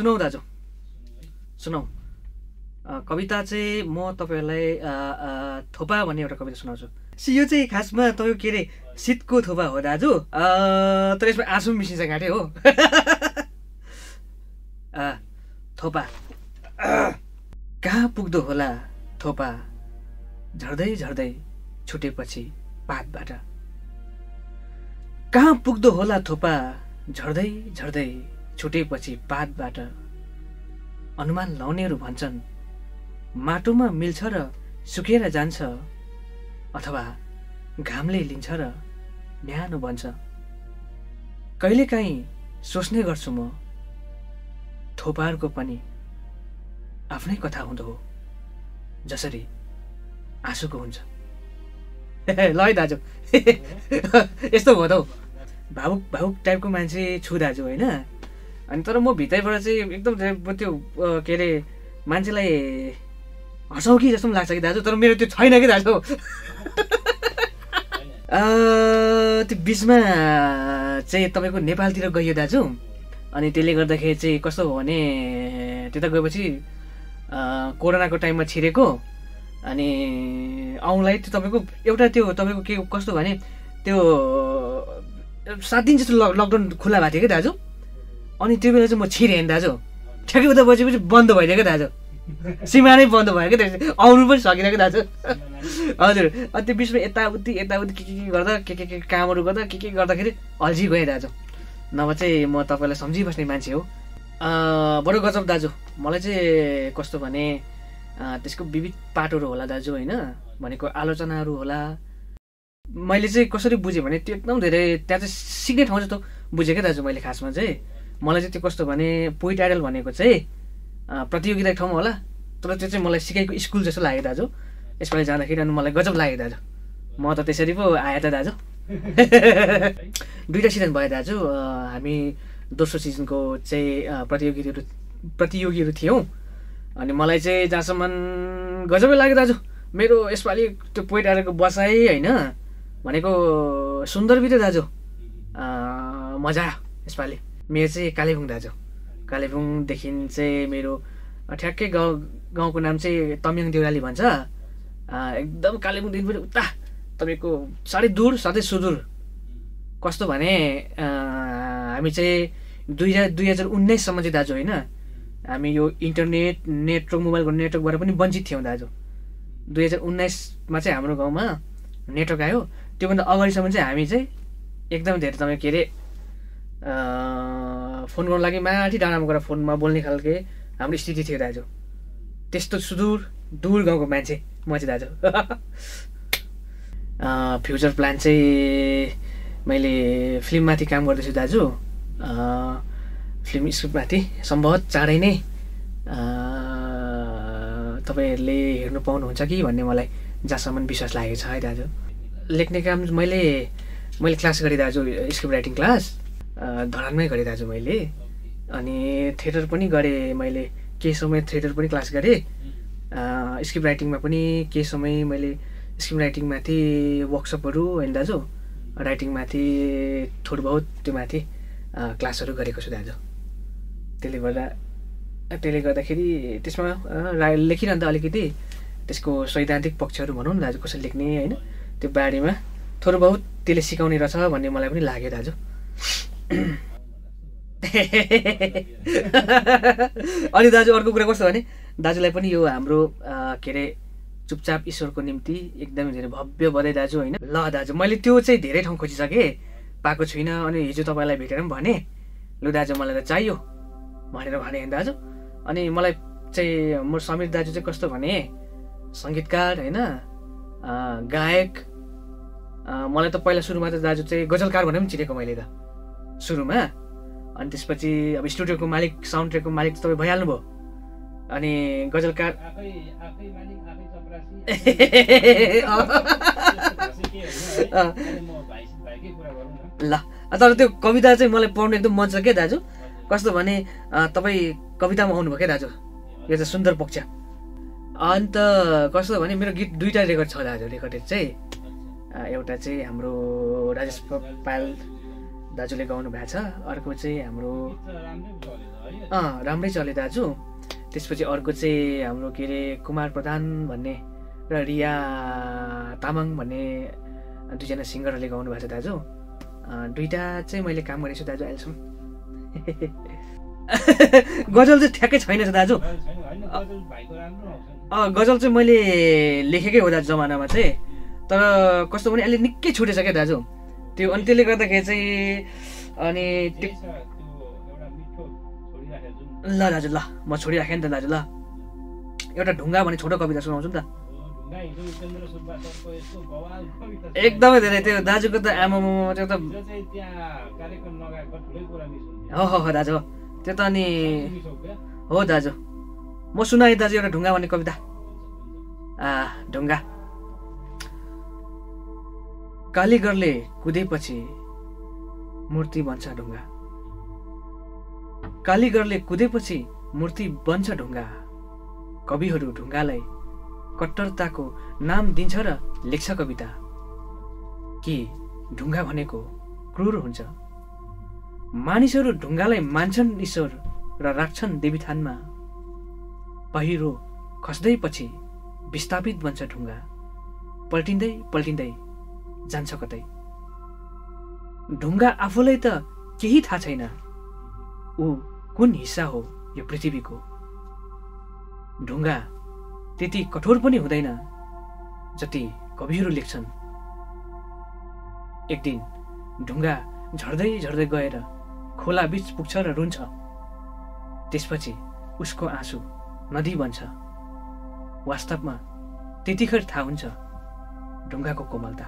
सुनौ दाजु सुनौ कविता चाहिँ म तपाईँहरूलाई थोपा भन्ने एउटा कविता सुनाउँछु सी यो चाहिँ खासमा तपाईँको के अरे शीतको थोपा हो दाजु तर यसमा आँसु मिसिन्छ घाँटे हो थोपा कहाँ पुग्दो होला थोपा झर्दै झर्दै छुटेपछि पातबाट कहाँ पुग्दो होला थोपा झर्दै झर्दै छुटेपछि पातबाट अनुमान लाउनेहरू भन्छन् माटोमा मिल्छ र सुकेर जान्छ अथवा घामले लिन्छ र न्यानो बन्छ। कहिलेकाहीँ सोच्ने गर्छु म थोपाहरूको पनि आफ्नै कथा हुँदो हो जसरी आँसुको हुन्छ। ल है दाजु। यस्तो हो त हौ। भावुक भावुक टाइपको मान्छे छु दाजु होइन? अनि तर म भित्रैबाट चाहिँ एकदम त्यो के अरे मान्छेलाई हँसाउ कि जस्तो पनि लाग्छ कि दाजु? तर मेरो त्यो छैन कि दाजु? त्यो बिचमा चाहिँ तपाईँको नेपालतिर गइयो दाजु। अनि त्यसले गर्दाखेरि चाहिँ कस्तो हो भने त्यता गएपछि कोरोनाको टाइममा छिरेको। अनि आउनलाई त्यो तपाईँको एउटा त्यो तपाईँको के कस्तो भने त्यो सात दिन जस्तो लक लकडाउन खुल्ला भएको थियो कि दाजु? अनि त्यो बेला चाहिँ म छिरेँ दाजु। ठ्याक्कै उता बसेपछि बन्द भइदियो क्या दाजु। सीमा नै बन्द भयो क्या आउनु पनि सकिनँ क्या दाजु। हजुर। अनि त्यो बिचमा यताउति यताउति के के के गर्दा के के के कामहरू गर्दा के के गर्दाखेरि अल्झी गएँ दाजु। नभए चाहिँ म तपाईँलाई सम्झिबस्ने मान्छे हो। बडो गजब दाजु। मलाई चाहिँ कस्तो भने त्यसको विविध पाटोहरू होला दाजु होइन भनेको आलोचनाहरू होला। मैले चाहिँ कसरी बुझेँ भने त्यो एकदम धेरै त्यहाँ चाहिँ सिक्ने ठाउँ जस्तो बुझेँ क्या दाजु मैले खासमा चाहिँ। मलाई चाहिँ त्यो कस्तो भने पोइट आइडल भनेको चाहिँ अँ, प्रतियोगिताको ठाउँमा होला तर त्यो चाहिँ मलाई सिकाइको स्कुल जस्तो लाग्यो दाजु। यसपालि जाँदाखेरि अनि मलाई गजब लाग्यो दाजु। म त त्यसरी पो आएँ त दाजु। दुइटा सिजन भयो दाजु हामी दोस्रो सिजनको चाहिँ प्रतियोगिताहरू प्रतियोगीहरू थियौँ। अनि मलाई चाहिँ जहाँसम्म गजबै लाग्यो दाजु। मेरो यसपालि त्यो पोइट आएको बसाइ होइन भनेको सुन्दर बित्यो दाजु। मजा यसपालि। मेरो चाहिँ कालेबुङ दाजु कालेबुङदेखि चाहिँ मेरो ठ्याक्कै गाउँ गाउँको नाम चाहिँ तम्याङ देउराली भन्छ। एकदम कालेबुङदेखि पनि उता तपाईँको साह्रै दूर साथै सुदूर। कस्तो भने हामी चाहिँ दुई हजार दुई हजार उन्नाइससम्म चाहिँ दाजु होइन। हामी यो इन्टरनेट नेटवर्क मोबाइलको नेटवर्कबाट पनि वञ्चित थियौँ दाजु। दुई हजार उन्नाइसमा चाहिँ हाम्रो गाउँमा नेटवर्क आयो। त्योभन्दा अगाडिसम्म चाहिँ हामी चाहिँ एकदम धेरै तपाईँ के अरे फोन गर्नु लागि माथि डाँडामा गएर फोनमा बोल्ने खालके हाम्रो स्थिति थियो दाजु। त्यस्तो सुदूर दूर गाउँको मान्छे म चाहिँ दाजु। फ्युचर प्लान चाहिँ मैले फिल्ममाथि काम गर्दैछु दाजु। फिल्म स्क्रिप्टमाथि सम्भवत चाँडै नै तपाईँहरूले हेर्नु पाउनुहुन्छ कि भन्ने मलाई जहाँसम्म विश्वास लागेको छ है दाजु। लेख्ने काम मैले मैले क्लास गरेँ दाजु स्क्रिप्ट राइटिङ क्लास। धरानमै गरेँ दाजु मैले। अनि थिएटर पनि गरेँ मैले। केही समय थिएटर पनि क्लास गरेँ। स्क्रिप्ट राइटिङमा पनि केही समय मैले स्क्रिप्ट राइटिङमाथि वर्कसपहरू होइन दाजु? राइटिङमाथि थोर बहुत त्यो माथि क्लासहरू गरेको छु दाजु। त्यसले गर्दा त्यसले गर्दाखेरि त्यसमा रा लेखिरहँदा अलिकति त्यसको सैद्धान्तिक पक्षहरू भनौँ न दाजु कसरी लेख्ने होइन? त्यो बारेमा थोर बहुत त्यसले सिकाउने रहेछ भन्ने मलाई पनि लाग्यो दाजु। अनि दाजु अर्को कुरा कस्तो भने दाजुलाई पनि यो हाम्रो के अरे चुपचाप ईश्वरको निम्ति एकदमै धेरै भव्य बधाई दाजु होइन? ल दाजु मैले त्यो चाहिँ धेरै ठाउँ खोजिसकेँ पाएको छुइनँ अनि हिजो तपाईँलाई भेटेर पनि भने। लु दाजु मलाई त चाहियो भनेर भने दाजु। अनि मलाई चाहिँ म समीर दाजु चाहिँ कस्तो भने सङ्गीतकार होइन? गायक। मलाई त पहिला सुरुमा त दाजु चाहिँ गजलकार भनेर पनि चिनेको मैले त। सुरुमा। अनि त्यसपछि अब स्टुडियोको मालिक साउन्ड ट्र्याकको मालिक तपाईँ भइहाल्नुभयो। अनि गजलकार ल तर त्यो कविता चाहिँ मलाई पढ्नु एकदम मन छ क्या दाजु? कस्तो भने तपाईँ कवितामा आउनुभयो क्या दाजु? यो चाहिँ सुन्दर पक्ष। अन्त कस्तो भने मेरो गीत दुईवटा रेकर्ड छ दाजु रेकर्डेड चाहिँ। एउटा चाहिँ हाम्रो राजेश पाल दाजुले गाउनु भएको छ। अर्को चाहिँ हाम्रो अँ राम्रै चल्यो दाजु। त्यसपछि अर्को चाहिँ हाम्रो के अरे कुमार प्रधान भन्ने र रिया तामाङ भन्ने दुईजना सिङ्गरहरूले गाउनु भएको छ दाजु। दुइटा चाहिँ मैले काम गरेको छु दाजु अहिलेसम्म। गजल चाहिँ ठ्याक्कै छैन छ दाजु। अँ गजल चाहिँ मैले लेखेकै हो दाजु जमानामा चाहिँ। तर कस्तो भने अहिले निकै छुटेछ क्या दाजु। त्यो अनि त्यसले गर्दाखेरि चाहिँ अनि त्यो ल दाजु ल म छोडिराखेँ नि त दाजु ल। एउटा ढुङ्गा भन्ने छोटो कविता सुनाउँछु नि त। एकदमै धेरै त्यो दाजुको त आमा त्यो त हो हो हो दाजु हो। त्यो त अनि हो दाजु। म सुनाएँ दाजु एउटा ढुङ्गा भन्ने कविता। आ ढुङ्गा। कालीगरले कुदेपछि मूर्ति बन्छ ढुङ्गा। कालीगरले कुदेपछि मूर्ति बन्छ ढुङ्गा। कविहरू ढुङ्गालाई कट्टरताको नाम दिन्छ र लेख्छ कविता। कि ढुङ्गा भनेको क्रूर हुन्छ? मानिसहरू ढुङ्गालाई मान्छन् ईश्वर र राख्छन् देवीथानमा। पहिरो खस्दै पछि विस्थापित बन्छ ढुङ्गा। पल्टिँदै पल्टिँदै जान्छ कतै ढुङ्गा आफूलाई त केही थाहा छैन। ऊ कुन हिस्सा हो यो पृथ्वीको? ढुङ्गा त्यति कठोर पनि हुँदैन जति कविहरू लेख्छन्। एक दिन ढुङ्गा झर्दै झर्दै गएर खोला बिच पुग्छ र रुन्छ। त्यसपछि उसको आँसु नदी बन्छ। वास्तवमा त्यतिखेर थाहा हुन्छ ढुङ्गाको कोमलता।